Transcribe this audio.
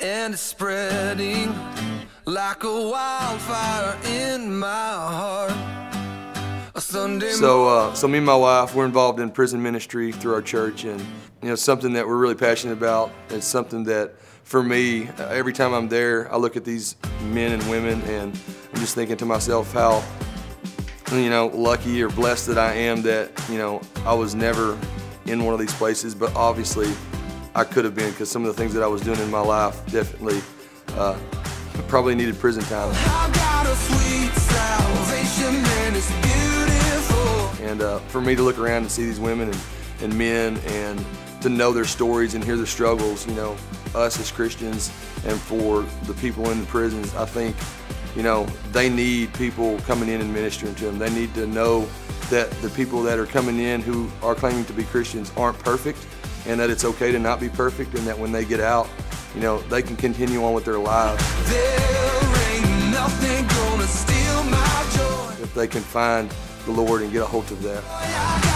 and it's spreading like a wildfire in my heart. So, uh, so me and my wife, we're involved in prison ministry through our church, and you know, something that we're really passionate about. It's something that, for me, uh, every time I'm there, I look at these men and women, and I'm just thinking to myself how, you know, lucky or blessed that I am that you know I was never in one of these places, but obviously I could have been because some of the things that I was doing in my life definitely uh, probably needed prison time. And uh, for me to look around and see these women and, and men and to know their stories and hear their struggles, you know, us as Christians and for the people in the prisons, I think, you know, they need people coming in and ministering to them. They need to know that the people that are coming in who are claiming to be Christians aren't perfect and that it's okay to not be perfect and that when they get out, you know, they can continue on with their lives There ain't nothing gonna steal my joy. if they can find the Lord and get a hold of that.